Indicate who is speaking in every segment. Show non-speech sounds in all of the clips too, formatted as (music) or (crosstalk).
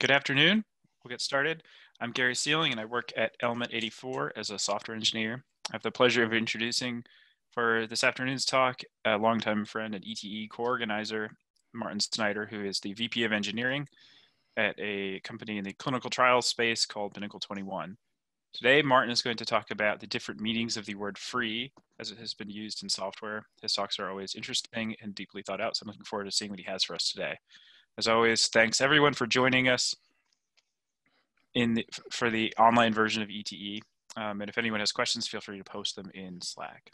Speaker 1: Good afternoon. We'll get started. I'm Gary Sieling and I work at Element 84 as a software engineer. I have the pleasure of introducing for this afternoon's talk a longtime friend and ETE co-organizer, Martin Snyder, who is the VP of Engineering at a company in the clinical trial space called Pinnacle 21. Today, Martin is going to talk about the different meanings of the word free as it has been used in software. His talks are always interesting and deeply thought out, so I'm looking forward to seeing what he has for us today. As always, thanks everyone for joining us in the, for the online version of ETE. Um, and if anyone has questions, feel free to post them in Slack.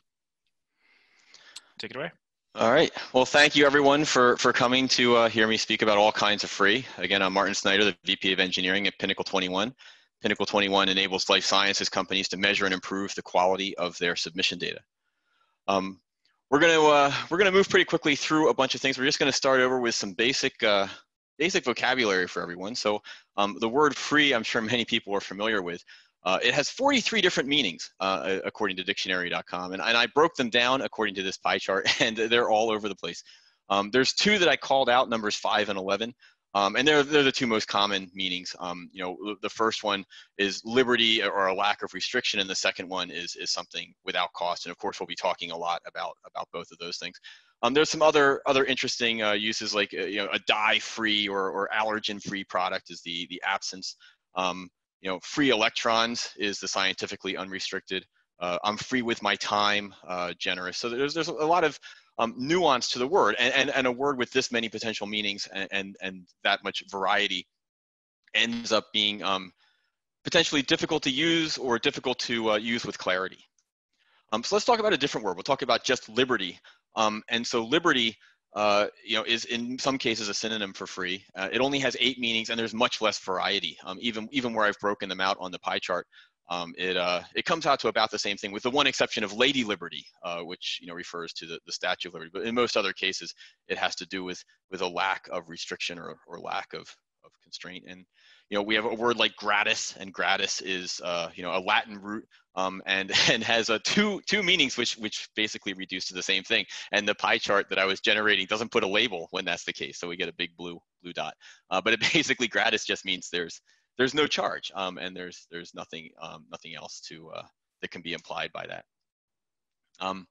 Speaker 1: Take it away.
Speaker 2: All right. Well, thank you everyone for, for coming to uh, hear me speak about all kinds of free. Again, I'm Martin Snyder, the VP of Engineering at Pinnacle 21. Pinnacle 21 enables life sciences companies to measure and improve the quality of their submission data. Um, we're going to uh, we're to move pretty quickly through a bunch of things. We're just going to start over with some basic uh, basic vocabulary for everyone. So um, the word free, I'm sure many people are familiar with. Uh, it has 43 different meanings uh, according to dictionary.com, and, and I broke them down according to this pie chart, (laughs) and they're all over the place. Um, there's two that I called out, numbers five and 11. Um, and they're, they're the two most common meanings. Um, you know, the first one is liberty or a lack of restriction, and the second one is, is something without cost. And of course, we'll be talking a lot about, about both of those things. Um, there's some other other interesting uh, uses like uh, you know a dye-free or, or allergen-free product is the the absence. Um, you know, free electrons is the scientifically unrestricted. Uh, I'm free with my time, uh, generous. So there's there's a lot of um, nuance to the word and, and, and a word with this many potential meanings and, and, and that much variety ends up being um, potentially difficult to use or difficult to uh, use with clarity. Um, so let's talk about a different word. We'll talk about just liberty. Um, and so liberty, uh, you know, is in some cases a synonym for free. Uh, it only has eight meanings and there's much less variety, um, even, even where I've broken them out on the pie chart um, it, uh, it comes out to about the same thing with the one exception of Lady Liberty, uh, which you know refers to the, the Statue of Liberty. But in most other cases, it has to do with, with a lack of restriction or, or lack of, of constraint. And you know we have a word like gratis, and gratis is uh, you know a Latin root um, and (laughs) and has a two two meanings which which basically reduce to the same thing. And the pie chart that I was generating doesn't put a label when that's the case, so we get a big blue blue dot. Uh, but it (laughs) basically gratis just means there's there's no charge, um, and there's there's nothing um, nothing else to uh, that can be implied by that. Um,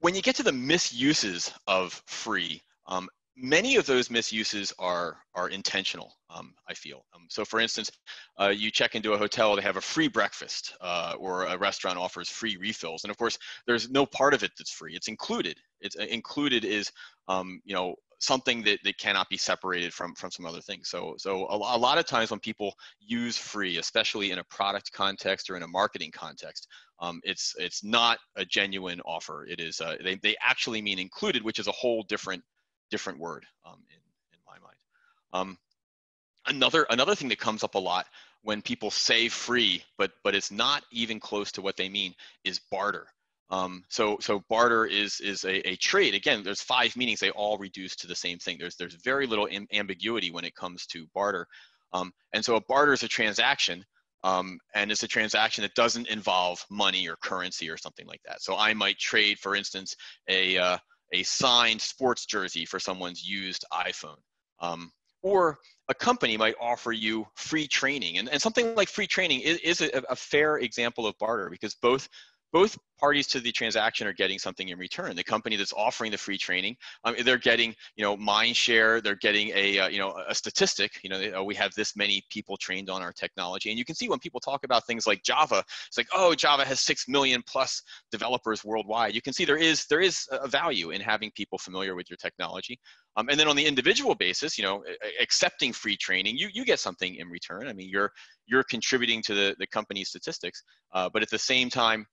Speaker 2: when you get to the misuses of free, um, many of those misuses are are intentional. Um, I feel. Um, so, for instance, uh, you check into a hotel, they have a free breakfast, uh, or a restaurant offers free refills, and of course, there's no part of it that's free. It's included. It's uh, included is you know something that, that cannot be separated from from some other things. So so a, a, lot of times when people use free especially in a product context or in a marketing context um, it's it's not a genuine offer. It is uh, they, they actually mean included which is a whole different different word um, in in my mind. Um, another another thing that comes up a lot when people say free but but it's not even close to what they mean is barter um, so, so barter is is a, a, trade. Again, there's five meanings. They all reduce to the same thing. There's there's very little ambiguity when it comes to barter. Um, and so a barter is a transaction, um, and it's a transaction that doesn't involve money or currency or something like that. So I might trade, for instance, a uh, a signed sports jersey for someone's used iPhone. Um, or a company might offer you free training, and, and something like free training is, is a, a fair example of barter because both both parties to the transaction are getting something in return. The company that's offering the free training, um, they're getting, you know, mind share. They're getting a, uh, you know, a statistic. You know, they, oh, we have this many people trained on our technology, and you can see when people talk about things like Java, it's like, oh, Java has six million plus developers worldwide. You can see there is there is a value in having people familiar with your technology. Um, and then on the individual basis, you know, accepting free training, you you get something in return. I mean, you're you're contributing to the the company's statistics, uh, but at the same time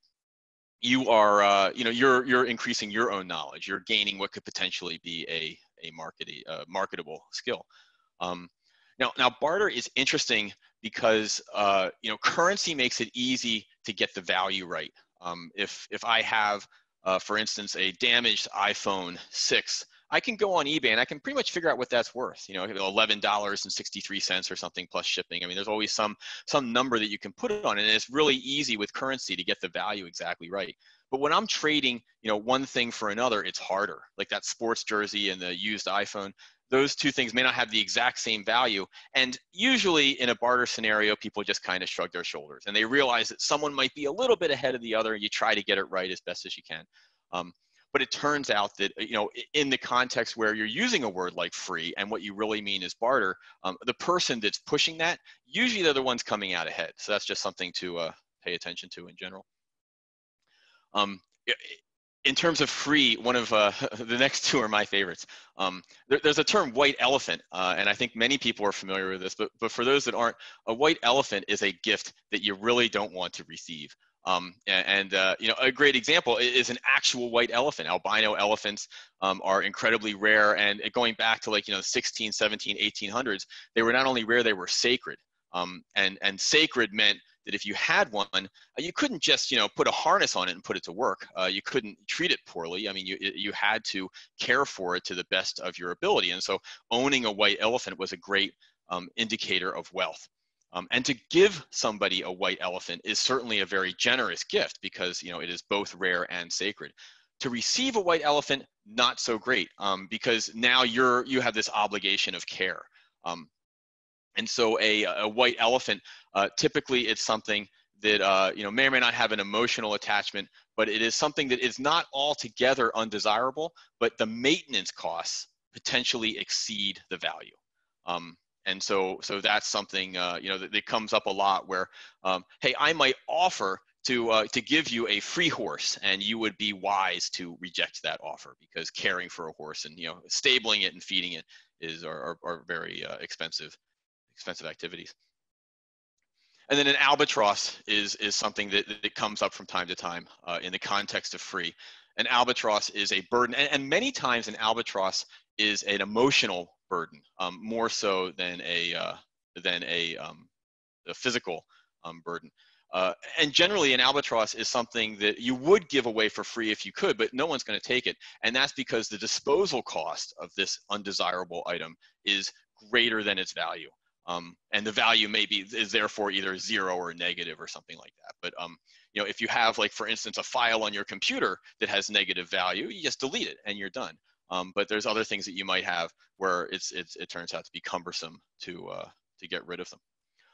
Speaker 2: you are uh, you know you're you're increasing your own knowledge. You're gaining what could potentially be a a market uh, marketable skill. Um, now now barter is interesting because uh, you know currency makes it easy to get the value right. Um, if if i have uh, for instance a damaged iphone 6 I can go on eBay and I can pretty much figure out what that's worth. You know, eleven dollars and sixty-three cents or something plus shipping. I mean, there's always some some number that you can put it on, and it's really easy with currency to get the value exactly right. But when I'm trading, you know, one thing for another, it's harder. Like that sports jersey and the used iPhone, those two things may not have the exact same value. And usually in a barter scenario, people just kind of shrug their shoulders and they realize that someone might be a little bit ahead of the other. And you try to get it right as best as you can. Um, but it turns out that you know in the context where you're using a word like free and what you really mean is barter um, the person that's pushing that usually they're the ones coming out ahead so that's just something to uh, pay attention to in general um, in terms of free, one of uh, (laughs) the next two are my favorites. Um, there, there's a term white elephant, uh, and I think many people are familiar with this, but, but for those that aren't, a white elephant is a gift that you really don't want to receive. Um, and uh, you know, a great example is an actual white elephant. Albino elephants um, are incredibly rare, and going back to like you know 16, 17, 1800s, they were not only rare, they were sacred. Um, and and sacred meant that if you had one, uh, you couldn't just you know put a harness on it and put it to work. Uh, you couldn't treat it poorly. I mean, you you had to care for it to the best of your ability. And so, owning a white elephant was a great um, indicator of wealth. Um, and to give somebody a white elephant is certainly a very generous gift because you know it is both rare and sacred. To receive a white elephant, not so great um, because now you're you have this obligation of care. Um, and so a, a white elephant, uh, typically it's something that uh, you know may or may not have an emotional attachment, but it is something that is not altogether undesirable, but the maintenance costs potentially exceed the value. Um, and so so that's something uh, you know that, that, comes up a lot where um, hey i might offer to uh, to give you a free horse and you would be wise to reject that offer because caring for a horse and you know stabling it and feeding it is are, are, are very uh, expensive expensive activities. And then an albatross is is something that, that comes up from time to time uh, in the context of free. An albatross is a burden and, and many times an albatross is an emotional burden, um, more so than a uh, than a, um, a physical um, burden. Uh, and generally, an albatross is something that you would give away for free if you could, but no one's going to take it. And that's because the disposal cost of this undesirable item is greater than its value. Um, and the value maybe is therefore either zero or negative or something like that. But um, you know, if you have like, for instance, a file on your computer that has negative value, you just delete it and you're done. Um, but there's other things that you might have where it's, it's it turns out to be cumbersome to uh, to get rid of them.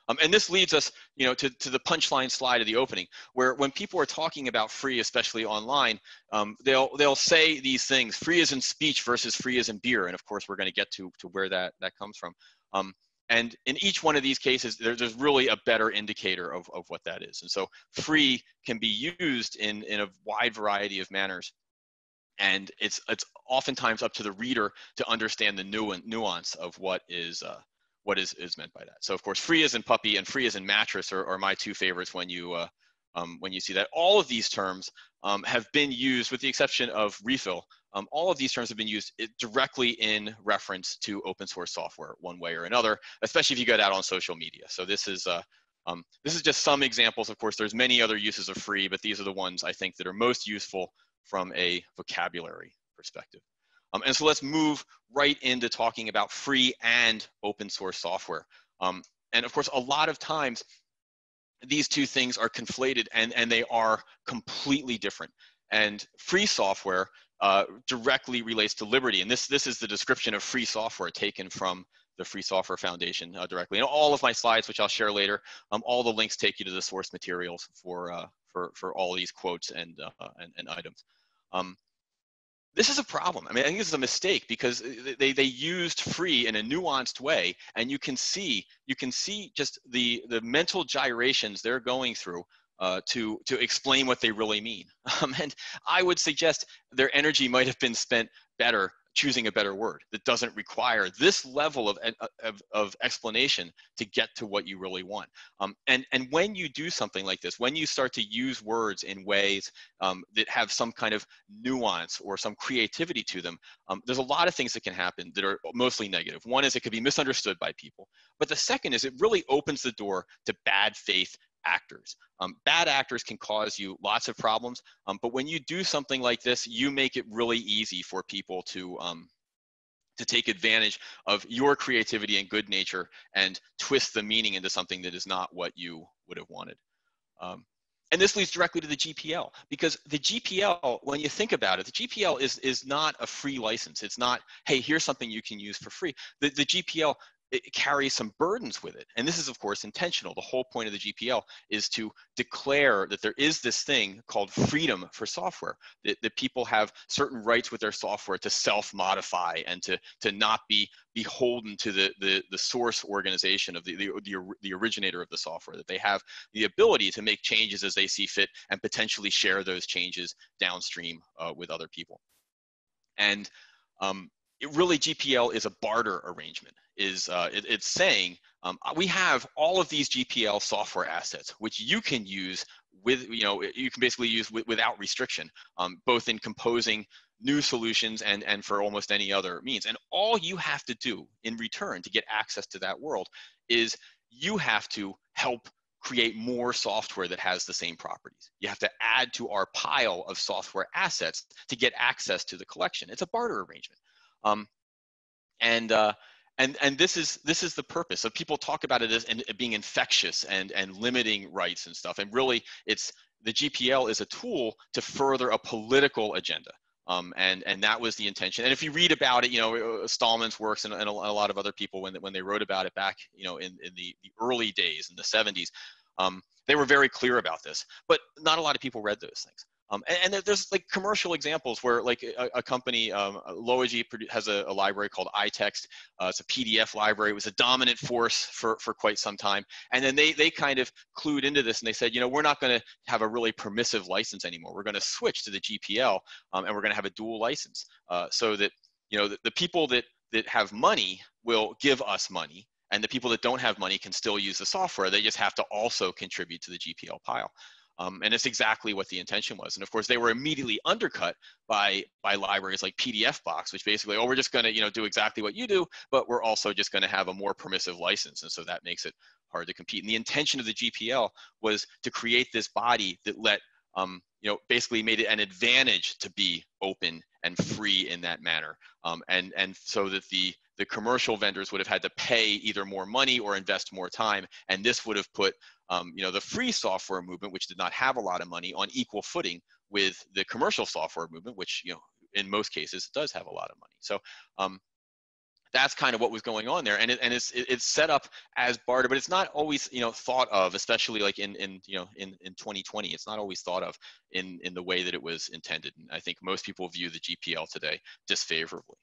Speaker 2: Um, and this leads us, you know, to, to the punchline slide of the opening, where when people are talking about free, especially online, um, they'll they'll say these things: free is in speech versus free is in beer. And of course, we're going to get to to where that that comes from. Um, and in each one of these cases, there, there's really a better indicator of, of what that is. And so free can be used in, in a wide variety of manners and it's it's oftentimes up to the reader to understand the nuance of what is uh, what is is meant by that. So of course, free as in puppy and free as in mattress are, are my two favorites when you uh, um, when you see that. All of these terms um, have been used, with the exception of refill. Um, all of these terms have been used directly in reference to open source software, one way or another, especially if you get out on social media. So this is uh, um, this is just some examples. Of course, there's many other uses of free, but these are the ones I think that are most useful from a vocabulary perspective. Um, and so let's move right into talking about free and open source software. Um, and of course, a lot of times these two things are conflated and, and they are completely different. And free software uh, directly relates to liberty. And this, this is the description of free software taken from the Free Software Foundation uh, directly. And all of my slides, which I'll share later, um, all the links take you to the source materials for, uh, for, for all these quotes and, uh, and, and, items. Um, this is a problem. I mean, I think this is a mistake because they, they used free in a nuanced way, and you can see you can see just the the mental gyrations they're going through uh, to to explain what they really mean. (laughs) Um, and I would suggest their energy might have been spent better choosing a better word that doesn't require this level of, of, of explanation to get to what you really want. Um, and, and when you do something like this, when you start to use words in ways um, that have some kind of nuance or some creativity to them, um, there's a lot of things that can happen that are mostly negative. One is it could be misunderstood by people. But the second is it really opens the door to bad faith actors. Um, bad actors can cause you lots of problems, um, but when you do something like this, you make it really easy for people to um, to take advantage of your creativity and good nature and twist the meaning into something that is not what you would have wanted. Um, and this leads directly to the GPL because the GPL, when you think about it, the GPL is is not a free license. It's not, hey, here's something you can use for free. The the GPL it carries some burdens with it. And this is, of course, intentional. The whole point of the GPL is to declare that there is this thing called freedom for software, that, that people have certain rights with their software to self-modify and to, to not be beholden to the, the, the source organization of the, the, the, the originator of the software, that they have the ability to make changes as they see fit and potentially share those changes downstream uh, with other people. And um, it really GPL is a barter arrangement is uh, it, it's saying um, we have all of these GPL software assets, which you can use with, you know, you can basically use without restriction, um, both in composing new solutions and, and for almost any other means. And all you have to do in return to get access to that world is you have to help create more software that has the same properties. You have to add to our pile of software assets to get access to the collection. It's a barter arrangement. Um, and uh, and and this is this is the purpose. So people talk about it as and being infectious and and limiting rights and stuff. And really, it's the GPL is a tool to further a political agenda. Um, and and that was the intention. And if you read about it, you know uh, Stallman's works and, and a, lot of other people when when they wrote about it back, you know, in, in the, the early days in the 70s, um, they were very clear about this. But not a lot of people read those things. Um, and, and, there's like commercial examples where like a, a company, um, has a, a, library called iText. Uh, it's a PDF library. It was a dominant force for, for quite some time. And then they, they kind of clued into this and they said, you know, we're not going to have a really permissive license anymore. We're going to switch to the GPL um, and we're going to have a dual license uh, so that, you know, the, the people that, that have money will give us money and the people that don't have money can still use the software. They just have to also contribute to the GPL pile. Um, and it's exactly what the intention was. And of course, they were immediately undercut by by libraries like PDFBox, which basically, oh, we're just going to you know do exactly what you do, but we're also just going to have a more permissive license, and so that makes it hard to compete. And the intention of the GPL was to create this body that let um, you know basically made it an advantage to be open and free in that manner, um, and and so that the the commercial vendors would have had to pay either more money or invest more time, and this would have put um, you know, the free software movement, which did not have a lot of money, on equal footing with the commercial software movement, which you know, in most cases, does have a lot of money. So um, that's kind of what was going on there, and it, and it's it's set up as barter, but it's not always you know thought of, especially like in in you know in in 2020, it's not always thought of in in the way that it was intended. And I think most people view the GPL today disfavorably.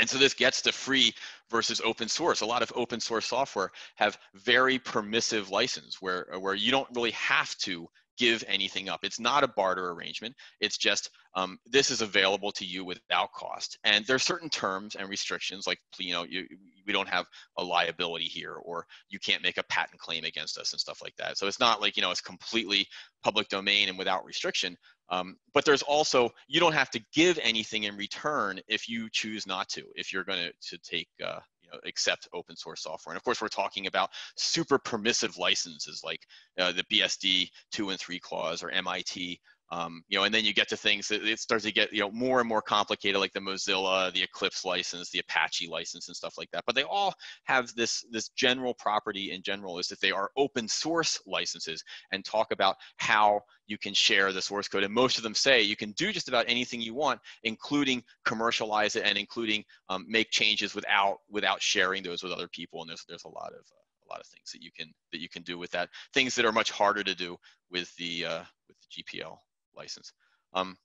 Speaker 2: And so this gets to free versus open source. A lot of open source software have very permissive license where, where you don't really have to give anything up. It's not a barter arrangement. It's just um, this is available to you without cost. And there are certain terms and restrictions, like you know, you, we don't have a liability here, or you can't make a patent claim against us and stuff like that. So it's not like you know it's completely public domain and without restriction. Um, but there's also you don't have to give anything in return if you choose not to. If you're going to take uh, know, accept open source software. And of course, we're talking about super permissive licenses like uh, the BSD two and three clause or MIT um, you know, and then you get to things that it starts to get, you know, more and more complicated, like the Mozilla, the Eclipse license, the Apache license, and stuff like that. But they all have this this general property in general is that they are open source licenses and talk about how you can share the source code. And most of them say you can do just about anything you want, including commercialize it and including um, make changes without without sharing those with other people. And there's there's a lot of uh, a lot of things that you can that you can do with that. Things that are much harder to do with the uh, with the GPL license. Um,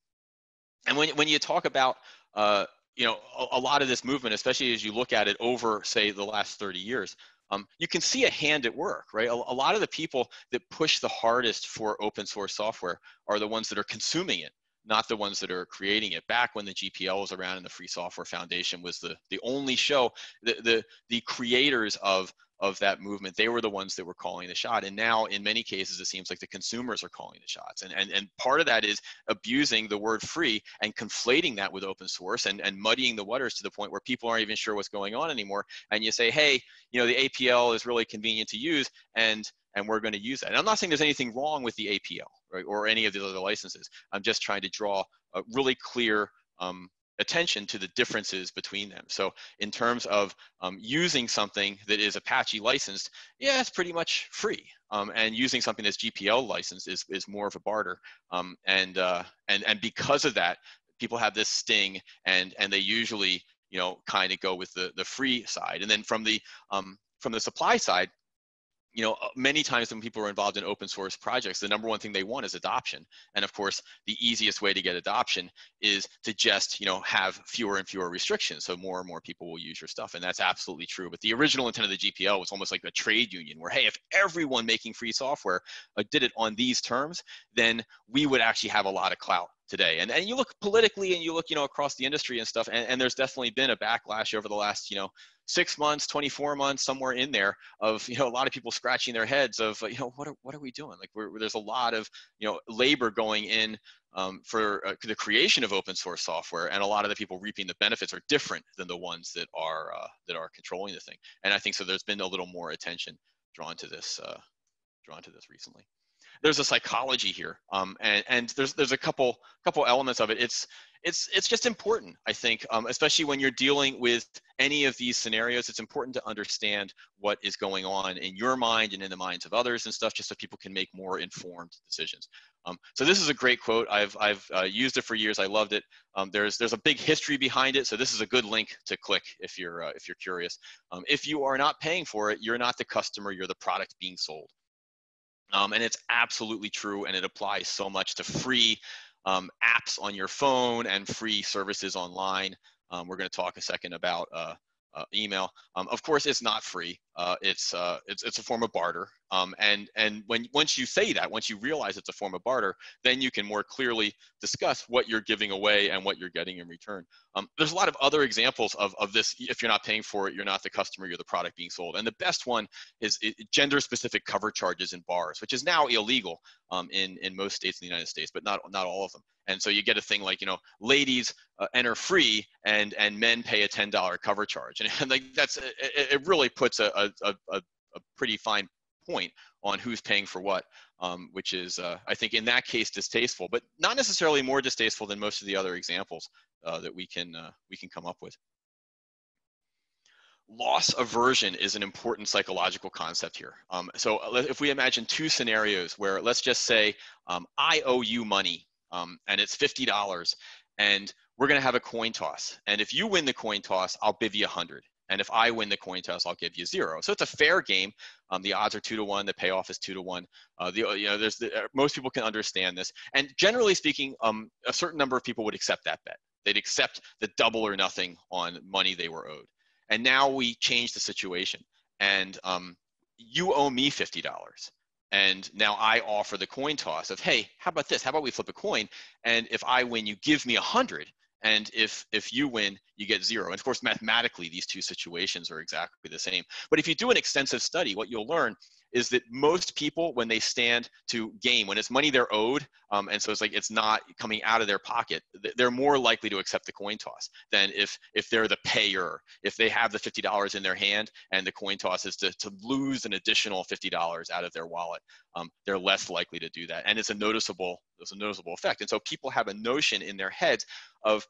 Speaker 2: and when, when you talk about, uh, you know, a, a, lot of this movement, especially as you look at it over, say, the last 30 years, um, you can see a hand at work, right? A, a, lot of the people that push the hardest for open source software are the ones that are consuming it, not the ones that are creating it. Back when the GPL was around and the Free Software Foundation was the, the only show, the, the, the creators of of that movement they were the ones that were calling the shot. And now in many cases it seems like the consumers are calling the shots. And and, and part of that is abusing the word free and conflating that with open source and, and muddying the waters to the point where people aren't even sure what's going on anymore. And you say hey you know the apl is really convenient to use and and we're going to use that. And i'm not saying there's anything wrong with the apl right or any of the other licenses. I'm just trying to draw a really clear um, attention to the differences between them. So in terms of um, using something that is Apache licensed, yeah, it's pretty much free. um, and using something that's GPL licensed is, is more of a barter. Um, and, uh, and, and because of that, people have this sting and, and they usually, you know, kind of go with the, the free side. And then from the, um, from the supply side, you know, uh, many times when people are involved in open source projects, the number one thing they want is adoption. And of course, the easiest way to get adoption is to just, you know, have fewer and fewer restrictions. So more and more people will use your stuff. And that's absolutely true. But the original intent of the GPL was almost like a trade union where, hey, if everyone making free software uh, did it on these terms, then we would actually have a lot of clout today. And, and you look politically and you look, you know, across the industry and stuff, and, and there's definitely been a backlash over the last, you know, six months, 24 months, somewhere in there of, you know, a lot of people scratching their heads of, you know, what are, what are we doing? Like we're, there's a lot of, you know, labor going in um, for uh, the creation of open source software and a lot of the people reaping the benefits are different than the ones that are, uh, that are controlling the thing. And I think so there's been a little more attention drawn to this, uh, drawn to this recently there's a psychology here, um, and and there's there's a couple couple elements of it. It's it's it's just important, I think, um, especially when you're dealing with any of these scenarios. It's important to understand what is going on in your mind and in the minds of others and stuff, just so people can make more informed decisions. Um, so this is a great quote. I've I've uh, used it for years. I loved it. Um, there's there's a big history behind it, so this is a good link to click if you're uh, if you're curious. Um, if you are not paying for it, you're not the customer. You're the product being sold. Um, and it's absolutely true, and it applies so much to free um, apps on your phone and free services online. Um, we're going to talk a second about uh, uh, email. Um, of course, it's not free. Uh, it's, uh, it's, it's a form of barter. Um, and and when once you say that, once you realize it's a form of barter, then you can more clearly discuss what you're giving away and what you're getting in return. Um, there's a lot of other examples of, of this. If you're not paying for it, you're not the customer, you're the product being sold. And the best one is, gender-specific cover charges in bars, which is now illegal um, in, in most states in the United States, but not, not all of them. And so you get a thing like, you know, ladies uh, enter free and, and men pay a $10 cover charge. And, (laughs) and like that's, it, it really puts a, a, a, a pretty fine point on who's paying for what, um, which is, uh, I think, in that case, distasteful, but not necessarily more distasteful than most of the other examples uh, that we can uh, we can come up with. Loss aversion is an important psychological concept here. Um, so uh, if we imagine two scenarios where, let's just say, um, I owe you money um, and it's fifty dollars, and we're going to have a coin toss, and if you win the coin toss, I'll give you a hundred and if I win the coin toss, I'll give you zero. So it's a fair game. Um, the odds are two to one. The payoff is two to one. Uh, the you know there's the, uh, most people can understand this, and generally speaking, um, a certain number of people would accept that bet. They'd accept the double or nothing on money they were owed. And now we change the situation, and um, you owe me fifty dollars. And now I offer the coin toss of, hey, how about this? How about we flip a coin? And if I win, you give me a hundred and if if you win you get zero. And of course mathematically these two situations are exactly the same. But if you do an extensive study what you'll learn is that most people when they stand to gain when it's money they're owed um, and so it's like it's not coming out of their pocket they're more likely to accept the coin toss than if if they're the payer. If they have the $50 in their hand and the coin toss is to, to lose an additional $50 out of their wallet um, they're less likely to do that. And it's a noticeable it's a noticeable effect. And so people have a notion in their heads of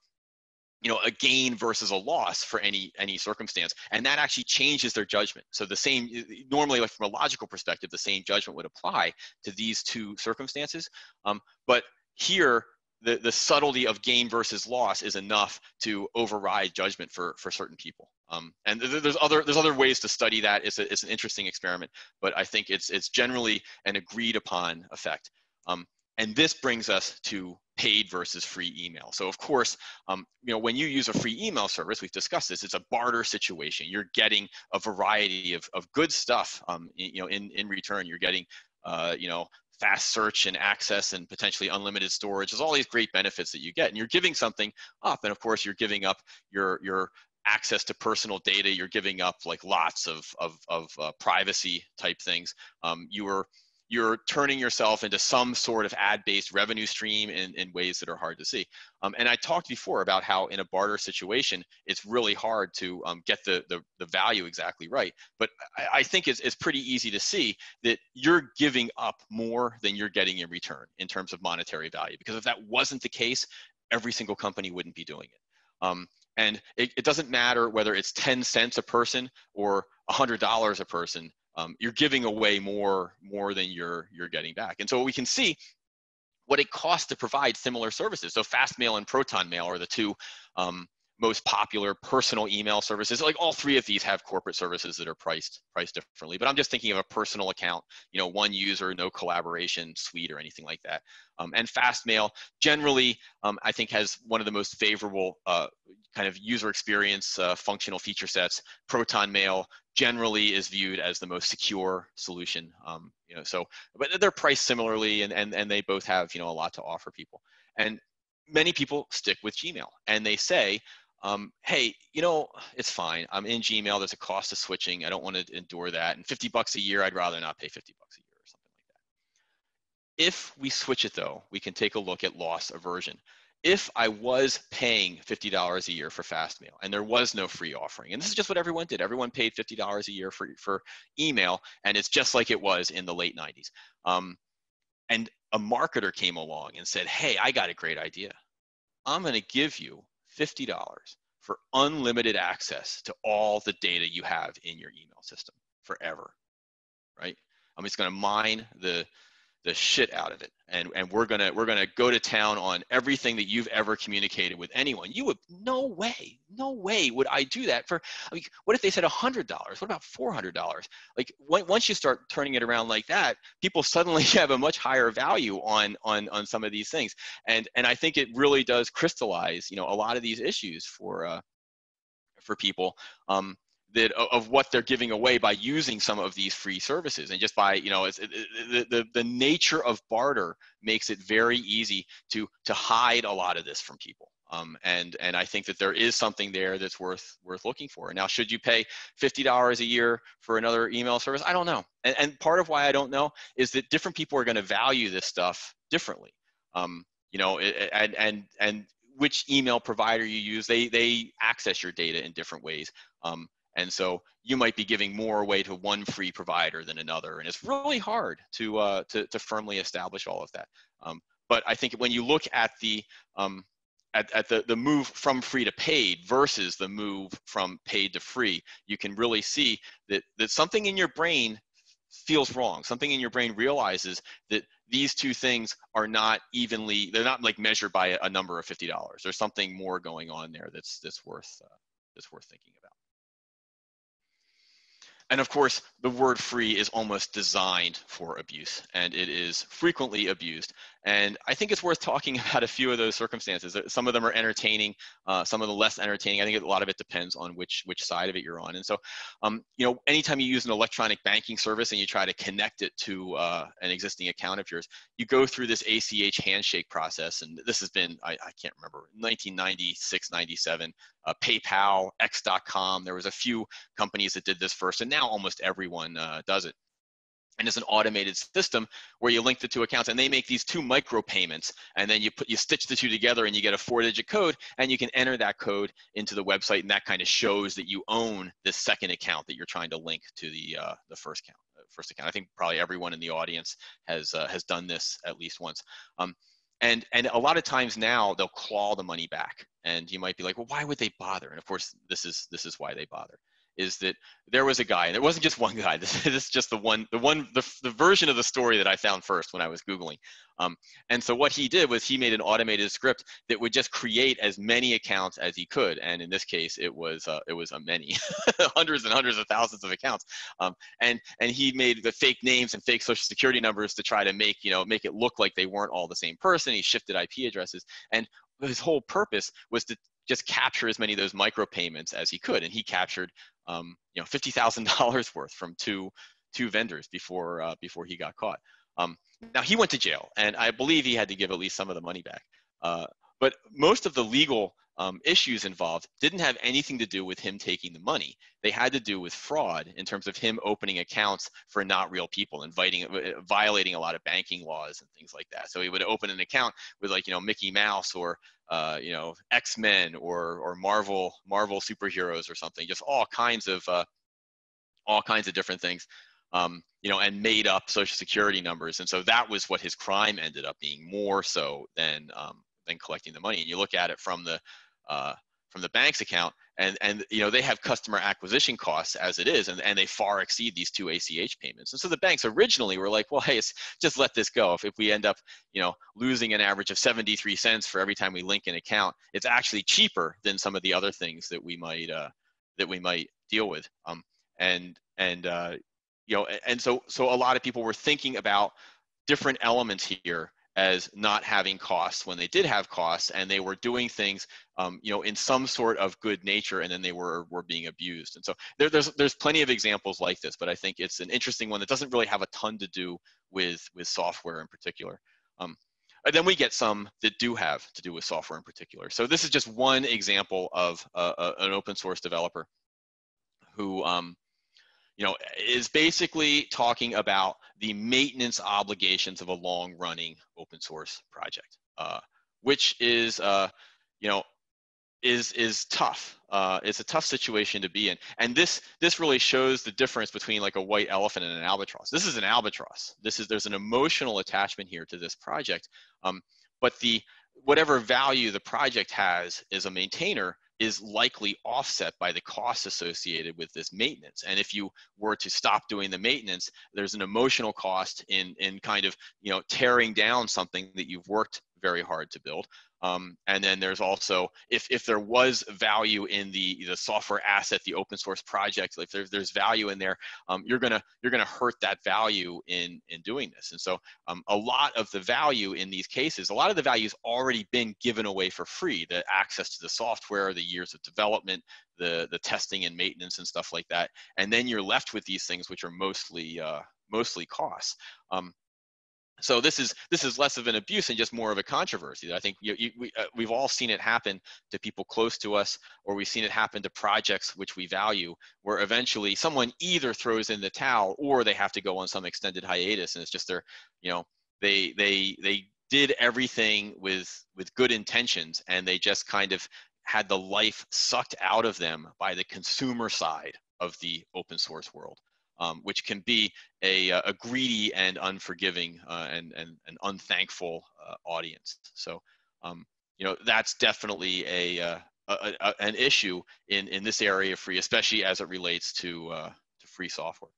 Speaker 2: you know a gain versus a loss for any any circumstance and that actually changes their judgment so the same normally like from a logical perspective the same judgment would apply to these two circumstances um, but here the, the subtlety of gain versus loss is enough to override judgment for, for certain people. Um, and there's other there's other ways to study that. It's, a, it's an interesting experiment, but I think it's it's generally an agreed upon effect. Um, and this brings us to paid versus free email. So of course, um, you know, when you use a free email service, we've discussed this, it's a barter situation. You're getting a variety of, of good stuff, um, you know, in, in return. You're getting, uh, you know, fast search and access and potentially unlimited storage. There's all these great benefits that you get. And you're giving something up. And of course, you're giving up your, your access to personal data. You're giving up like lots of, of, of uh, privacy type things. Um, you were you're turning yourself into some sort of ad-based revenue stream in, in ways that are hard to see. Um, and I talked before about how in a barter situation, it's really hard to um, get the, the, the, value exactly right. But I, I think it's, it's pretty easy to see that you're giving up more than you're getting in return in terms of monetary value. Because if that wasn't the case, every single company wouldn't be doing it. Um, and it, it, doesn't matter whether it's 10 cents a person or $100 a person um, you're giving away more more than you're you're getting back. And so we can see what it costs to provide similar services. So Fastmail and Proton Mail are the two um, most popular personal email services. Like all three of these have corporate services that are priced priced differently. But I'm just thinking of a personal account, you know, one user, no collaboration suite or anything like that. Um, and Fastmail generally, um, I think, has one of the most favorable uh, kind of user experience uh, functional feature sets. Proton Mail generally is viewed as the most secure solution. Um, you know, so but they're priced similarly, and and and they both have you know a lot to offer people. And many people stick with Gmail, and they say um, hey, you know, it's fine. I'm in Gmail. There's a cost of switching. I don't want to endure that. And 50 bucks a year, I'd rather not pay 50 bucks a year or something like that. If we switch it though, we can take a look at loss aversion. If I was paying $50 a year for Fastmail and there was no free offering, and this is just what everyone did, everyone paid $50 a year for, for email, and it's just like it was in the late 90s. Um, and a marketer came along and said, hey, I got a great idea. I'm going to give you $50 for unlimited access to all the data you have in your email system forever, right? I'm just going to mine the the shit out of it. And and we're gonna we're gonna go to town on everything that you've ever communicated with anyone. You would no way no way would i do that for i mean what if they said a hundred dollars? What about four hundred dollars? Like once you start turning it around like that people (laughs) suddenly have a much higher value on on on some of these things. And and i think it really does crystallize you know a lot of these issues for uh for people. Um that of what they're giving away by using some of these free services and just by you know it's, the, the, the nature of barter makes it very easy to to hide a lot of this from people um, and and I think that there is something there that's worth worth looking for. Now, should you pay fifty dollars a year for another email service? I don't know. And, and part of why I don't know is that different people are going to value this stuff differently. Um, you know, and and and which email provider you use, they they access your data in different ways. Um, and so you might be giving more away to one free provider than another. And it's really hard to, uh, to, to firmly establish all of that. Um, but I think when you look at the, um, at, at the, the move from free to paid versus the move from paid to free, you can really see that, that something in your brain feels wrong. Something in your brain realizes that these two things are not evenly, they're not like measured by a, number of $50. There's something more going on there that's, that's worth, uh, that's worth thinking about. And of course, the word free is almost designed for abuse, and it is frequently abused. And I think it's worth talking (laughs) about a few of those circumstances. Some of them are entertaining, uh, some of the less entertaining. I think a lot of it depends on which which side of it you're on. And so, um, you know, anytime you use an electronic banking service and you try to connect it to uh, an existing account of yours, you go through this ACH handshake process. And this has been, I, I can't remember, 1996, 97, uh, PayPal, X.com. There was a few companies that did this first, and now almost everyone uh, does it. And it's an automated system where you link the two accounts and they make these two micro payments and then you put you stitch the two together and you get a four digit code and you can enter that code into the website and that kind of shows that you own this second account that you're trying to link to the uh, the first account uh, first account. I think probably everyone in the audience has uh, has done this at least once. Um, and and a lot of times now they'll claw the money back and you might be like well why would they bother? And of course this is this is why they bother is that there was a guy, and it wasn't just (laughs) one guy. This, this is just the one, the one, the, the version of the story that I found first when I was googling. Um, and so what he did was he made an automated script that would just create as many accounts as he could. And in this case, it was uh, it was a many, (laughs) hundreds and hundreds of thousands of accounts. Um, and and he made the fake names and fake social security numbers to try to make you know make it look like they weren't all the same person. He shifted IP addresses, and his whole purpose was to just capture as many of those micropayments as he could. And he captured, um, you know, fifty thousand dollars worth from two two vendors before uh, before he got caught. Um, now he went to jail, and I believe he had to give at least some of the money back. Uh, but most of the legal um, issues involved didn't have anything to do with him taking the money. They had to do with fraud in terms of him opening accounts for not real people, inviting, uh, violating a lot of banking laws and things like that. So he would open an account with like you know Mickey Mouse or uh, you know X Men or or Marvel Marvel superheroes or something, just all kinds of uh, all kinds of different things. Um, you know, and made up social security numbers, and so that was what his crime ended up being more so than um, than collecting the money. And you look at it from the uh, from the bank's account and and you know they have customer acquisition costs as it is and, and they far exceed these two ach payments. And so the banks originally were like well hey just let this go. If, if we end up you know losing an average of 73 cents for every time we link an account it's actually cheaper than some of the other things that we might uh, that we might deal with. Um, and and uh, you know and so so a lot of people were thinking about different elements here as not having costs when they did have costs and they were doing things um, you know in some sort of good nature and then they were were being abused. And so there, there's there's plenty of examples like this but i think it's an interesting one that doesn't really have a ton to do with with software in particular. Um, and then we get some that do have to do with software in particular. So this is just one example of uh, uh an open source developer who um, you know, is basically talking about the maintenance obligations of a long running open source project, uh, which is, uh, you know, is is tough. Uh, it's a tough situation to be in, and this this really shows the difference between like a white elephant and an albatross. This is an albatross. This is there's an emotional attachment here to this project, um, but the whatever value the project has as a maintainer is likely offset by the costs associated with this maintenance. And if you were to stop doing the maintenance, there's an emotional cost in, in kind of, you know, tearing down something that you've worked very hard to build. Um, and then there's also, if, if there was value in the, the software asset, the open source project, if there's, there's value in there, um, you're gonna, you're gonna hurt that value in, in doing this. And so um, a lot of the value in these cases, a lot of the value has already been given away for free, the access to the software, the years of development, the, the testing and maintenance and stuff like that. And then you're left with these things which are mostly, uh, mostly costs. Um, so this is this is less of an abuse and just more of a controversy. I think you, you, we, uh, we've all seen it happen to people close to us, or we've seen it happen to projects which we value, where eventually someone either throws in the towel or they have to go on some extended hiatus, and it's just their, you know, they they they did everything with with good intentions, and they just kind of had the life sucked out of them by the consumer side of the open source world um, which can be a, a greedy and unforgiving uh, and, and, and unthankful uh, audience. So, um, you know, that's definitely a, uh, a, a, an issue in, in this area of free, especially as it relates to, uh, to free software.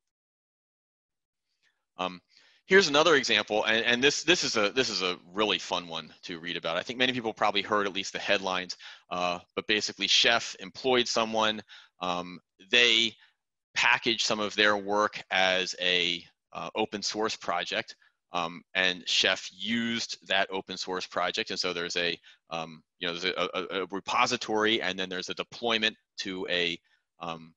Speaker 2: Um, here's another example, and, and this this is a this is a really fun one to read about. I think many people probably heard at least the headlines, uh, but basically, Chef employed someone. Um, they package some of their work as a uh, open source project. Um, and Chef used that open source project, and so there's a um, you know there's a, a, a, repository, and then there's a deployment to a um,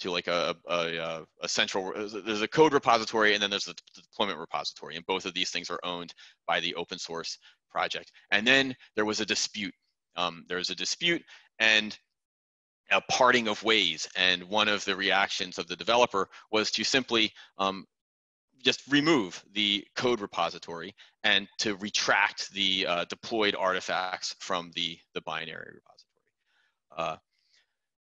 Speaker 2: to like a, a, a, central there's a code repository, and then there's a deployment repository, and both of these things are owned by the open source project. And then there was a dispute. Um, there was a dispute, and a parting of ways. And one of the reactions of the developer was to simply um, just remove the code repository and to retract the uh, deployed artifacts from the, the binary repository. Uh,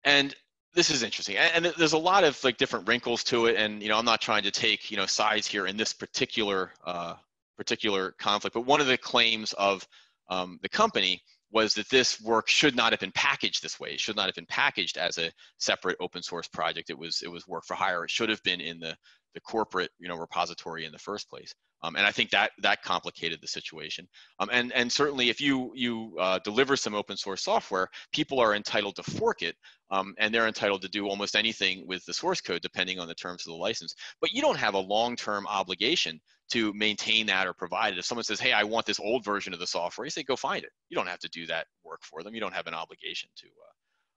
Speaker 2: and this is interesting. And, and, there's a lot of like different wrinkles to it. And, you know, I'm not trying to take, you know, sides here in this particular, uh, particular conflict, but one of the claims of um, the company was that this work should not have been packaged this way. It should not have been packaged as a separate open source project. It was it was work for hire. It should have been in the the corporate you know repository in the first place. Um, and I think that that complicated the situation. Um, and and certainly if you you uh, deliver some open source software, people are entitled to fork it, um, and they're entitled to do almost anything with the source code depending on the terms of the license. But you don't have a long-term obligation to maintain that or provide it. If someone says, "Hey, I want this old version of the software," you say, "Go find it." You don't have to do that work for them. You don't have an obligation to. Uh,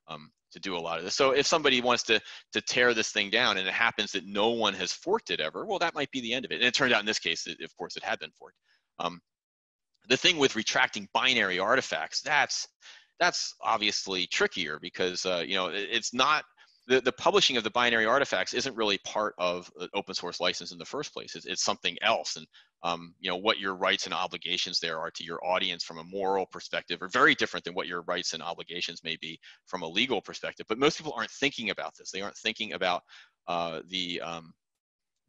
Speaker 2: um, to do a lot of this. So if somebody wants to to tear this thing down and it happens that no one has forked it ever, well, that might be the end of it. And it turned out in this case, that, of course, it had been forked. Um, the thing with retracting binary artifacts, that's that's obviously trickier because uh, you know it, it's not the, the publishing of the binary artifacts isn't really part of open source license in the first place. It's, it's something else. And um, you know what your rights and obligations there are to your audience from a moral perspective are very different than what your rights and obligations may be from a legal perspective. But most people aren't thinking about this. They aren't thinking about uh, the, um,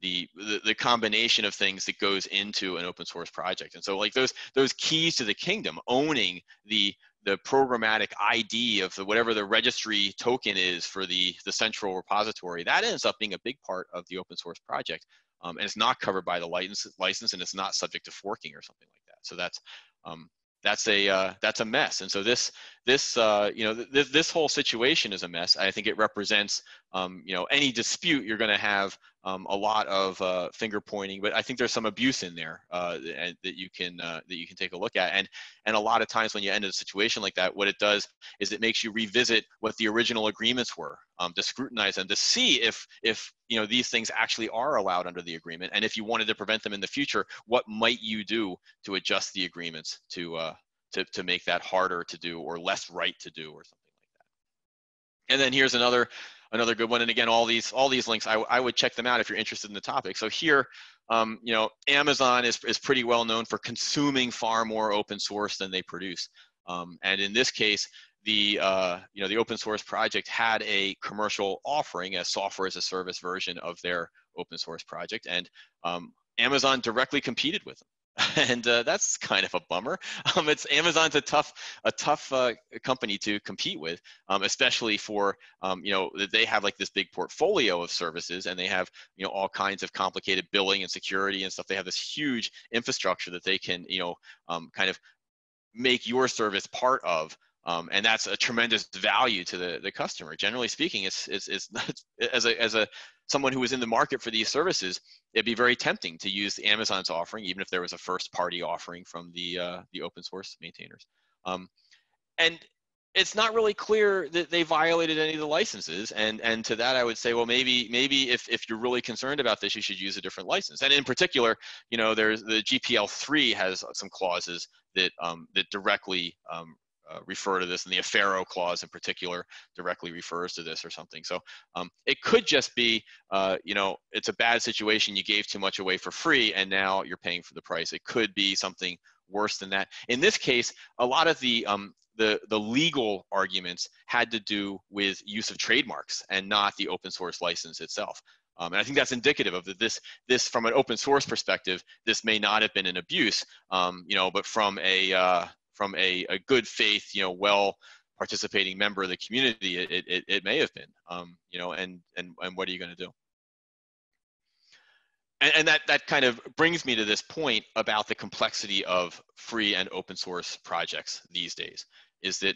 Speaker 2: the, the the combination of things that goes into an open source project. And so like those those keys to the kingdom, owning the the programmatic ID of the, whatever the registry token is for the, the central repository, that ends up being a big part of the open source project. Um, and it's not covered by the license, license and it's not subject to forking or something like that. So that's, um, that's a uh, that's a mess. And so this this uh, you know th- this whole situation is a mess. I think it represents um, you know any dispute you're going to have um, a lot of uh, finger pointing, but I think there's some abuse in there uh, that you can uh, that you can take a look at. And and a lot of times when you end a situation like that, what it does is it makes you revisit what the original agreements were, um, to scrutinize them, to see if if you know these things actually are allowed under the agreement, and if you wanted to prevent them in the future, what might you do to adjust the agreements to uh, to to make that harder to do or less right to do or something like that. And then here's another another good one. And again, all these all these links, I, I would check them out if you're interested in the topic. So here, um, you know, Amazon is, is pretty well known for consuming far more open source than they produce. Um, and in this case, the uh, you know the open source project had a commercial offering, a software as a service version of their open source project, and um, Amazon directly competed with them. (laughs) and uh, that's kind of a bummer. (laughs) Um, it's Amazon's a tough a tough uh, company to compete with, um, especially for um, you know they have like this big portfolio of services and they have you know all kinds of complicated billing and security and stuff. They have this huge infrastructure that they can you know um, kind of make your service part of. Um, and that's a tremendous value to the, the customer. Generally speaking, it's, it's, it's, (laughs) as a, as a someone who was in the market for these services, it'd be very tempting to use Amazon's offering, even if there was a first party offering from the, uh, the open source maintainers. Um, and it's not really clear that they violated any of the licenses. And, and to that, I would say, well, maybe, maybe if, if you're really concerned about this, you should use a different license. And in particular, you know, there's the GPL3 has some clauses that, um, that directly um, uh, refer to this, and the affero clause in particular directly refers to this or something. So um, it could just be, uh, you know, it's a bad situation. You gave too much away for free, and now you're paying for the price. It could be something worse than that. In this case, a lot of the um, the the legal arguments had to do with use of trademarks and not the open source license itself. Um, and I think that's indicative of that this, this from an open source perspective, this may not have been an abuse, um, you know, but from a, uh, from a, a good faith, you know, well participating member of the community, it, it, it may have been, um, you know, and, and, and what are you going to do? And, and that, that kind of brings me to this point about the complexity of free and open source projects these days, is that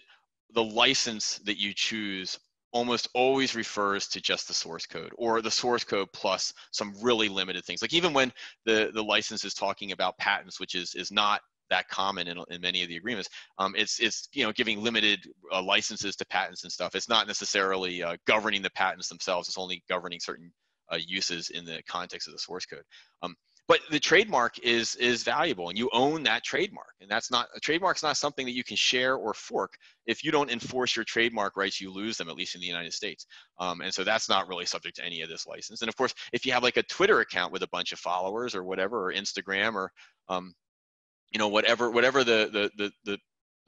Speaker 2: the license that you choose almost always refers to just the source code or the source code plus some really limited things. Like even when the, the license is talking about patents, which is, is not that common in, in many of the agreements. Um, it's it's you know giving limited uh, licenses to patents and stuff. It's not necessarily uh, governing the patents themselves. It's only governing certain uh, uses in the context of the source code. Um, but the trademark is is valuable, and you own that trademark. And that's not a trademark's not something that you can share or fork. If you don't enforce your trademark rights, you lose them. At least in the United States. Um, and so that's not really subject to any of this license. And of course, if you have like a Twitter account with a bunch of followers or whatever, or Instagram or um, you know whatever whatever the the the the,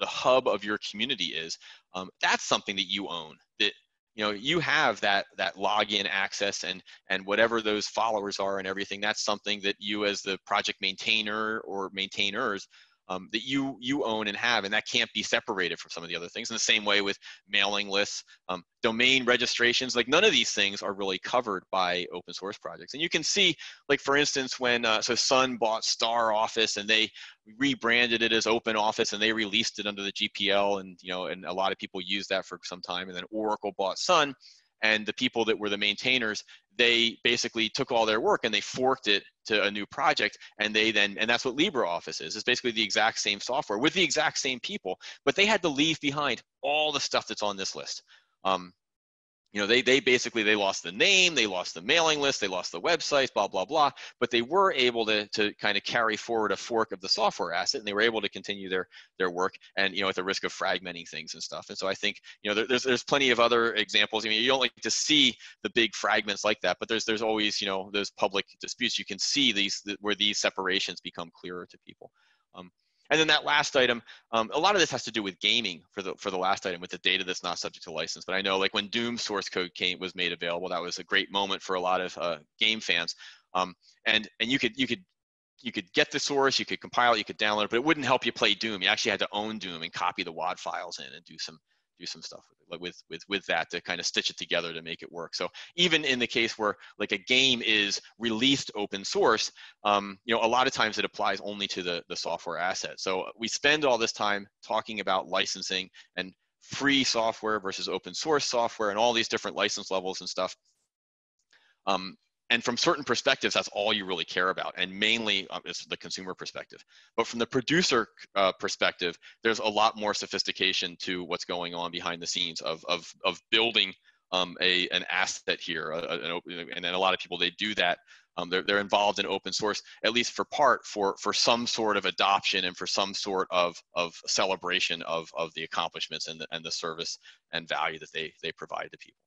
Speaker 2: the hub of your community is um, that's something that you own that you know you have that that login access and and whatever those followers are and everything that's something that you as the project maintainer or maintainers um, that you you own and have, and that can't be separated from some of the other things. In the same way with mailing lists, um, domain registrations, like none of these things are really covered by open source projects. And you can see, like for instance, when uh, so Sun bought Star Office and they rebranded it as Open Office and they released it under the GPL, and you know, and a lot of people used that for some time. And then Oracle bought Sun and the people that were the maintainers they basically took all their work and they forked it to a new project and they then and that's what libreoffice is. It's basically the exact same software with the exact same people but they had to leave behind all the stuff that's on this list. Um, you know they they basically they lost the name they lost the mailing list they lost the websites blah blah blah but they were able to to kind of carry forward a fork of the software asset and they were able to continue their their work and you know at the risk of fragmenting things and stuff and so i think you know there, there's there's plenty of other examples i mean you don't like to see the big fragments like that but there's there's always you know those public disputes you can see these where these separations become clearer to people um, and then that last item, um, a lot of this has to do with gaming for the for the last item with the data that's not subject to license. But I know like when Doom source code came was made available, that was a great moment for a lot of uh, game fans. Um, and and you could you could you could get the source, you could compile it, you could download it, but it wouldn't help you play Doom. You actually had to own Doom and copy the WAD files in and do some do some stuff with, with with with that to kind of stitch it together to make it work. So even in the case where like a game is released open source, um, you know, a lot of times it applies only to the the software asset. So we spend all this time talking about licensing and free software versus open source software and all these different license levels and stuff. Um, and from certain perspectives, that's all you really care about, and mainly um, is the consumer perspective. But from the producer uh, perspective, there's a lot more sophistication to what's going on behind the scenes of of of building um, a an asset here, and then a lot of people they do that. Um, they're they're involved in open source at least for part for for some sort of adoption and for some sort of of celebration of of the accomplishments and the and the service and value that they they provide to people.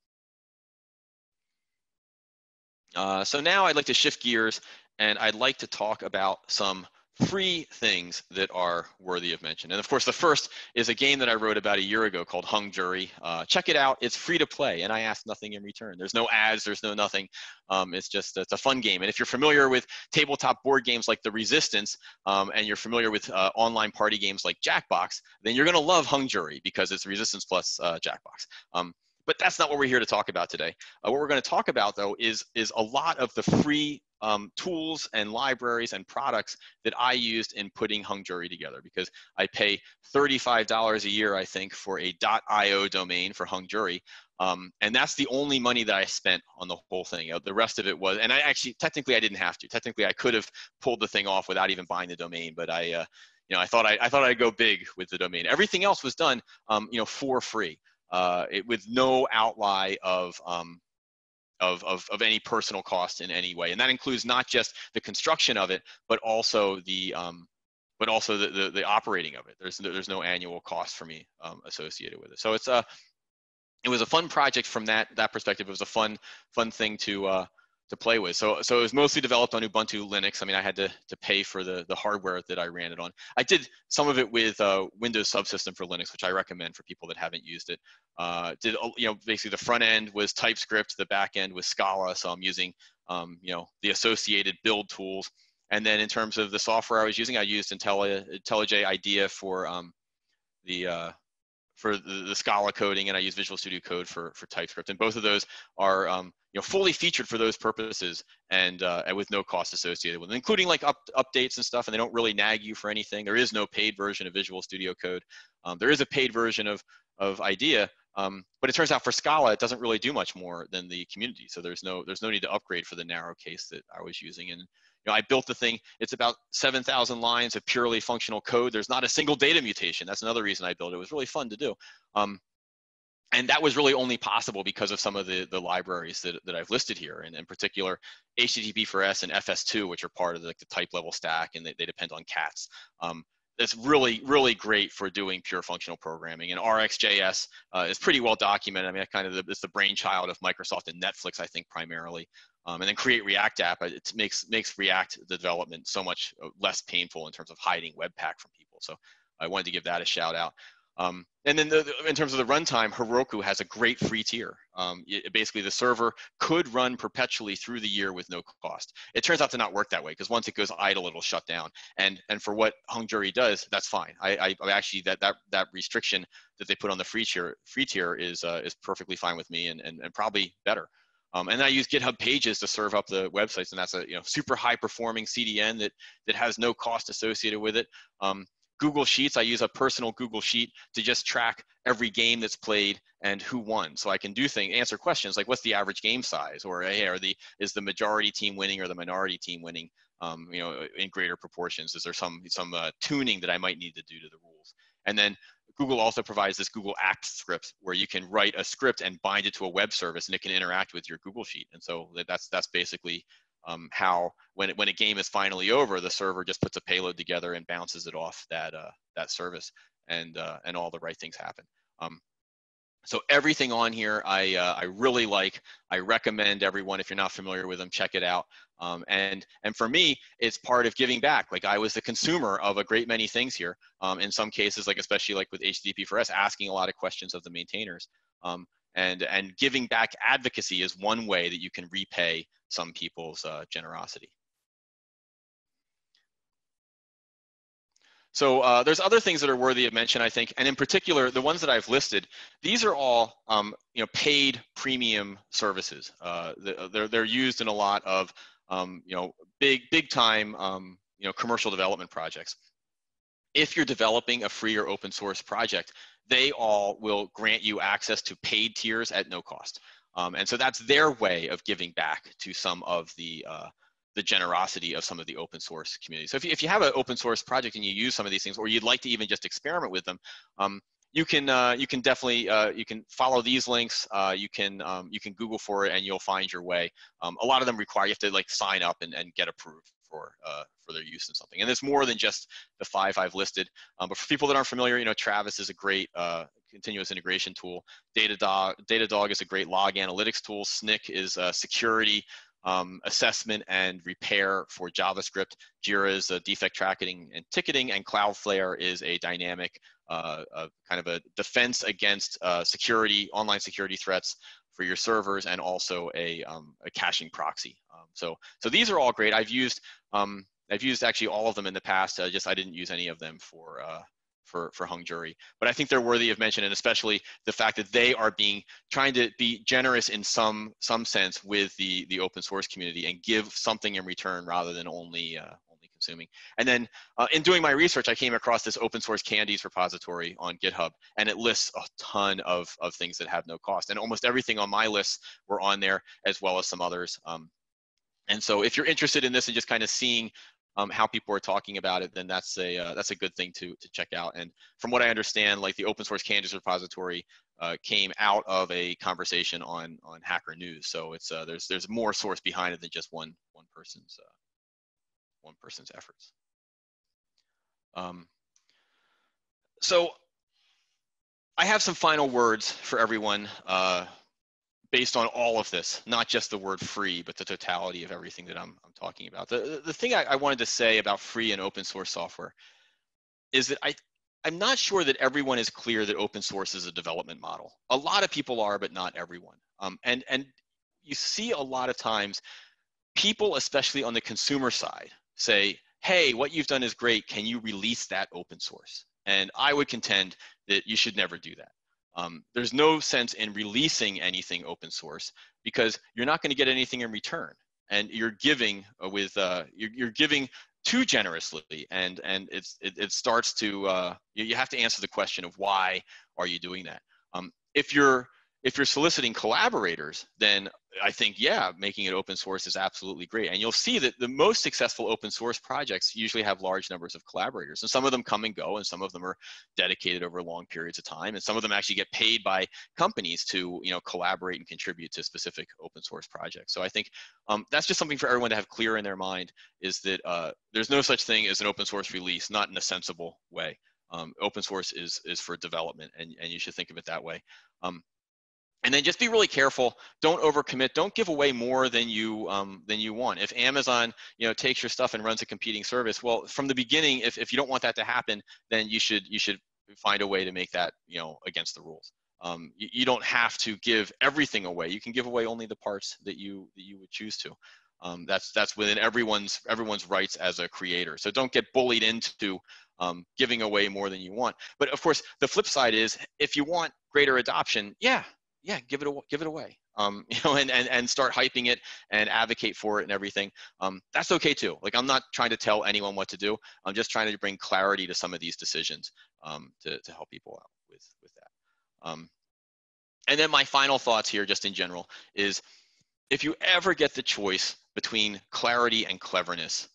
Speaker 2: Uh, so now I'd like to shift gears and I'd like to talk about some free things that are worthy of mention. And of course, the first is a game that I wrote about a year ago called Hung Jury. Uh, check it out. It's free to play, and I ask nothing in return. There's no ads. There's no nothing. Um, it's just it's a fun game. And if you're familiar with tabletop board games like The Resistance, um, and you're familiar with uh, online party games like Jackbox, then you're going to love Hung Jury because it's Resistance plus uh, Jackbox. Um, but that's not what we're here to talk about today. Uh, what we're going to talk about, though, is, is a lot of the free um, tools and libraries and products that I used in putting Hung Jury together because I pay $35 a year, I think, for a .io domain for Hung Jury. Um, and that's the only money that I spent on the whole thing. You the rest of it was, and I actually, technically I didn't have to. Technically I could have pulled the thing off without even buying the domain, but I, uh, you know, I thought I, I thought I'd go big with the domain. Everything else was done, um, you know, for free uh, it, with no outlay of, um, of, of, of, any personal cost in any way. And that includes not just the construction of it, but also the, um, but also the, the, the, operating of it. There's, there's no annual cost for me um, associated with it. So it's a, it was a fun project from that, that perspective. It was a fun, fun thing to, uh, to play with. So, so it was mostly developed on Ubuntu Linux. I mean, I had to, to pay for the, the hardware that I ran it on. I did some of it with uh, Windows Subsystem for Linux, which I recommend for people that haven't used it. Uh, did you know basically the front end was TypeScript, the back end was Scala. So I'm using um, you know the associated build tools. And then in terms of the software I was using, I used IntelliJ, IntelliJ IDEA for um, the uh, for the, the, Scala coding, and I use Visual Studio Code for for TypeScript. And both of those are um, you know fully featured for those purposes, and, uh, and with no cost associated with them, including like up, updates and stuff. And they don't really nag you for anything. There is no paid version of Visual Studio Code. Um, there is a paid version of of IDEA, um, but it turns out for Scala, it doesn't really do much more than the community. So there's no there's no need to upgrade for the narrow case that I was using. And you know, I built the thing. It's about 7,000 lines of purely functional code. There's not a single data mutation. That's another reason I built it. It was really fun to do. Um, and that was really only possible because of some of the, the libraries that, that I've listed here, and in particular, HTTP4S and FS2, which are part of the, the type level stack, and they, they depend on CATS. Um, that's really, really great for doing pure functional programming. And RxJS uh, is pretty well documented. I mean, kind of the, it's the brainchild of Microsoft and Netflix, I think, primarily. Um, and then create React app. Uh, it makes makes React development so much uh, less painful in terms of hiding Webpack from people. So I wanted to give that a shout out. Um, and then the, in terms of the runtime, Heroku has a great free tier. Um, it, basically, the server could run perpetually through the year with no cost. It turns out to not work that way because once it goes idle, it'll shut down. And and for what Hung Jury does, that's fine. I, I actually that that that restriction that they put on the free tier free tier is uh, is perfectly fine with me and and, and probably better. Um, and I use GitHub Pages to serve up the websites, and that's a you know super high performing CDN that that has no cost associated with it. Um, Google Sheets, I use a personal Google Sheet to just track every game that's played and who won. So I can do things, answer questions like what's the average game size, or hey, are the is the majority team winning or the minority team winning? Um, you know, in greater proportions. Is there some some uh, tuning that I might need to do to the rules? And then Google also provides this Google Apps script where you can write a script and bind it to a web service, and it can interact with your Google Sheet. And so that's that's basically um, how when it, when a game is finally over, the server just puts a payload together and bounces it off that uh, that service, and uh, and all the right things happen. Um, so everything on here, I uh, I really like. I recommend everyone if you're not familiar with them, check it out. Um, and and for me, it's part of giving back. Like I was the consumer of a great many things here. Um, in some cases, like especially like with HTTP4S, asking a lot of questions of the maintainers. Um, and and giving back advocacy is one way that you can repay some people's uh, generosity. So uh, there's other things that are worthy of mention, I think, and in particular, the ones that I've listed, these are all um, you know paid premium services. Uh, they're they're used in a lot of um, you know big big time um, you know commercial development projects. If you're developing a free or open source project, they all will grant you access to paid tiers at no cost. Um, and so that's their way of giving back to some of the uh, the generosity of some of the open source community. So if you, if you have an open source project and you use some of these things, or you'd like to even just experiment with them, um, you can uh, you can definitely uh, you can follow these links. Uh, you can um, you can Google for it, and you'll find your way. Um, a lot of them require you have to like sign up and, and get approved for uh, for their use in something. And it's more than just the five I've listed. Um, but for people that aren't familiar, you know, Travis is a great uh, continuous integration tool. Datadog Datadog is a great log analytics tool. Snyk is a security um, assessment and repair for JavaScript. Jira is a defect tracking and ticketing, and Cloudflare is a dynamic uh, kind of a defense against uh, security, online security threats for your servers, and also a, um, a caching proxy. Um, so, so these are all great. I've used um, I've used actually all of them in the past. Uh, just I didn't use any of them for uh, for, for hung jury. But I think they're worthy of mention, and especially the fact that they are being trying to be generous in some some sense with the the open source community and give something in return rather than only uh, only consuming. And then uh, in doing my research, I came across this open source candies repository on GitHub, and it lists a ton of of things that have no cost, and almost everything on my list were on there as well as some others. Um, and so if you're interested in this and just kind of seeing um, how people are talking about it, then that's a uh, that's a good thing to to check out. And from what I understand, like the open source Candies repository uh, came out of a conversation on on Hacker News, so it's uh, there's there's more source behind it than just one one person's uh, one person's efforts. Um, so I have some final words for everyone uh, based on all of this, not just the word free, but the totality of everything that I'm, I'm talking about. The, the thing I, I wanted to say about free and open source software is that I, I'm not sure that everyone is clear that open source is a development model. A lot of people are, but not everyone. Um, and, and you see a lot of times people, especially on the consumer side, say, hey, what you've done is great. Can you release that open source? And I would contend that you should never do that. Um, there's no sense in releasing anything open source because you're not going to get anything in return, and you're giving uh, with uh, you're, you're, giving too generously, and and it's it, it starts to uh, you, you, have to answer the question of why are you doing that. Um, if you're if you're soliciting collaborators, then I think, yeah, making it open source is absolutely great. And you'll see that the most successful open source projects usually have large numbers of collaborators. And some of them come and go, and some of them are dedicated over long periods of time. And some of them actually get paid by companies to, you know, collaborate and contribute to specific open source projects. So I think um, that's just something for everyone to have clear in their mind is that uh, there's no such thing as an open source release, not in a sensible way. Um, open source is, is for development, and, and you should think of it that way. Um, and then just be really careful. Don't overcommit. Don't give away more than you um, than you want. If amazon you know takes your stuff and runs a competing service well from the beginning if, if you don't want that to happen then you should you should find a way to make that you know against the rules. Um, you, you, don't have to give everything away. You can give away only the parts that you that you would choose to. Um, that's that's within everyone's everyone's rights as a creator. So don't get bullied into um, giving away more than you want. But of course the flip side is if you want greater adoption yeah yeah, give it away, give it away. Um, (laughs) you know, and, and and start hyping it and advocate for it and everything. Um, that's okay too. Like I'm not trying to tell anyone what to do. I'm just trying to bring clarity to some of these decisions um, to to help people out with with that. Um, and then my final thoughts here, just in general, is if you ever get the choice between clarity and cleverness,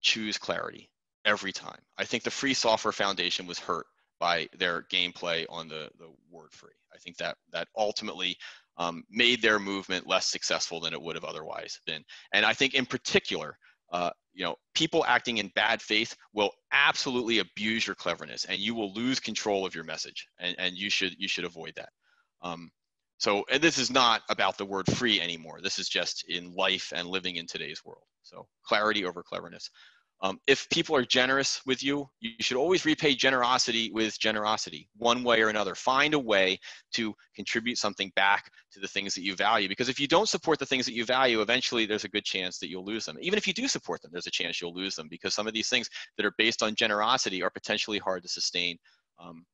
Speaker 2: choose clarity every time. I think the Free Software Foundation was hurt by their gameplay on the, the word free. I think that that ultimately um, made their movement less successful than it would have otherwise been. And I think in particular, uh, you know, people acting in bad faith will absolutely abuse your cleverness, and you will lose control of your message, and, and you should you should avoid that. Um, so this is not about the word free anymore. This is just in life and living in today's world. So clarity over cleverness. Um, if people are generous with you, you should always repay generosity with generosity, one way or another. Find a way to contribute something back to the things that you value. Because if you don't support the things that you value, eventually there's a good chance that you'll lose them. Even if you do support them, there's a chance you'll lose them because some of these things that are based on generosity are potentially hard to sustain um,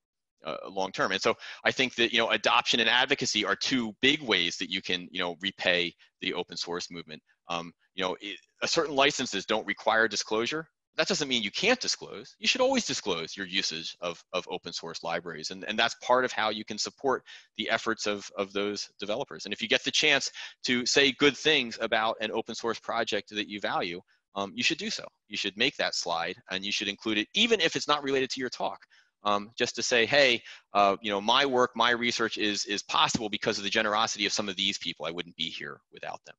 Speaker 2: uh, long term. And so I think that you know adoption and advocacy are two big ways that you can you know repay the open source movement. Um, you know, it, certain licenses don't require disclosure. That doesn't mean you can't disclose. You should always disclose your usage of, of open source libraries. And, and that's part of how you can support the efforts of, of those developers. And if you get the chance to say good things about an open source project that you value, um, you should do so. You should make that slide and you should include it, even if it's not related to your talk um, just to say, hey, uh, you know, my work, my research is, is possible because of the generosity of some of these people. I wouldn't be here without them.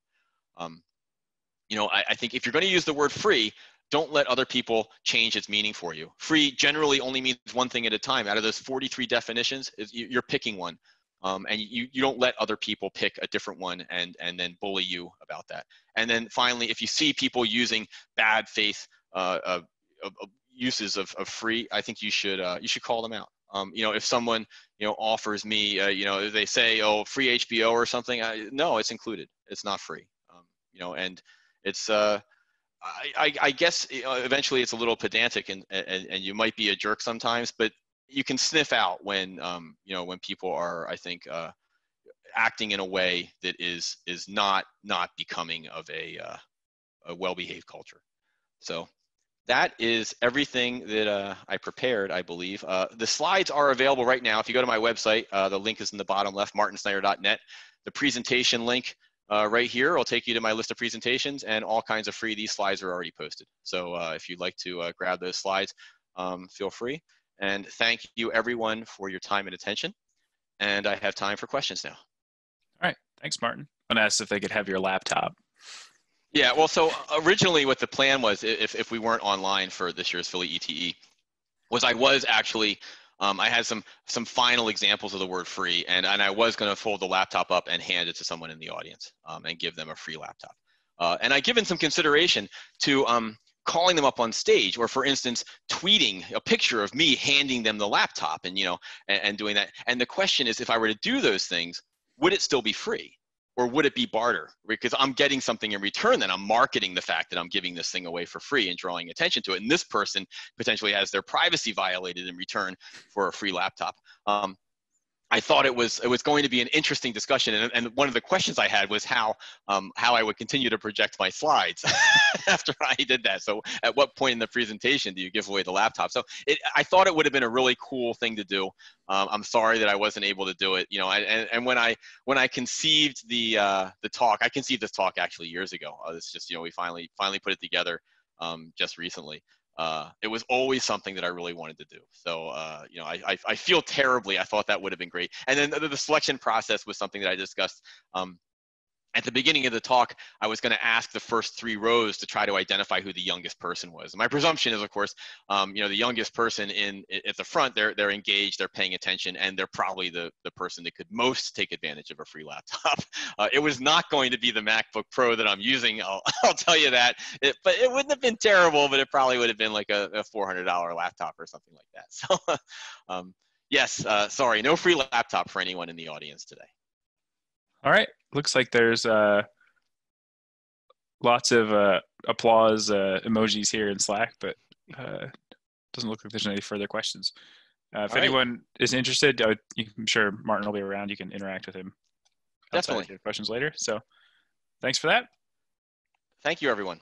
Speaker 2: Um, you know, I, I think if you're going to use the word free, don't let other people change its meaning for you. Free generally only means one thing at a time. Out of those 43 definitions, you're picking one. Um, and you, you don't let other people pick a different one and, and then bully you about that. And then finally, if you see people using bad faith uh, uh, uses of, of free, I think you should uh, you should call them out. Um, you know, if someone you know offers me, uh, you know, they say, oh, free HBO or something, I, no, it's included. It's not free. Um, you know, and it's uh, I, I, I guess you know, eventually it's a little pedantic and, and and you might be a jerk sometimes, but you can sniff out when um, you know when people are, I think. Uh, acting in a way that is is not not becoming of a, uh, a well-behaved culture so that is everything that uh, I prepared, I believe. Uh, the slides are available right now. If you go to my website, uh, the link is in the bottom left, martinsnyder.net. The presentation link uh, right here will take you to my list of presentations and all kinds of free. These slides are already posted. So uh, if you'd like to uh, grab those slides, um, feel free. And thank you everyone for your time and attention. And I have time for questions now.
Speaker 1: All right, thanks, Martin. I'm asked if they could have your laptop.
Speaker 2: Yeah, well, so originally what the plan was, if, if we weren't online for this year's Philly ETE, was I was actually, um, I had some some final examples of the word free, and, and I was going to fold the laptop up and hand it to someone in the audience um, and give them a free laptop. Uh, and I've given some consideration to um, calling them up on stage, or for instance, tweeting a picture of me handing them the laptop and, you know, and, and doing that. And the question is, if I were to do those things, would it still be free? Or would it be barter? Because I'm getting something in return, then I'm marketing the fact that I'm giving this thing away for free and drawing attention to it. And this person potentially has their privacy violated in return for a free laptop. Um, I thought it was it was going to be an interesting discussion, and, and one of the questions I had was how um, how I would continue to project my slides (laughs) after I did that. So, at what point in the presentation do you give away the laptop? So, it, I thought it would have been a really cool thing to do. Um, I'm sorry that I wasn't able to do it. You know, I, and, and when I when I conceived the uh, the talk, I conceived this talk actually years ago. Uh, it's just you know we finally finally put it together um, just recently uh, it was always something that I really wanted to do. So, uh, you know, I, I, I, feel terribly. I thought that would have been great. And then the, the selection process was something that I discussed um, at the beginning of the talk, I was going to ask the first three rows to try to identify who the youngest person was. My presumption is, of course, um, you know, the youngest person in at the front, they're they're engaged, they're paying attention, and they're probably the the person that could most take advantage of a free laptop. (laughs) Uh, it was not going to be the MacBook Pro that I'm using. I'll, (laughs) I'll tell you that. It, but it wouldn't have been terrible, but it probably would have been like a, a $400 laptop or something like that. (laughs) So, um, yes, uh, sorry, no free laptop for anyone in the audience today.
Speaker 1: All right. Looks like there's uh, lots of uh, applause uh, emojis here in Slack, but uh, doesn't look like there's any further questions. Uh, if All anyone right. is interested, uh, I'm sure Martin will be around. You can interact with him.
Speaker 2: Definitely.
Speaker 1: Questions later. So thanks for that.
Speaker 2: Thank you, everyone.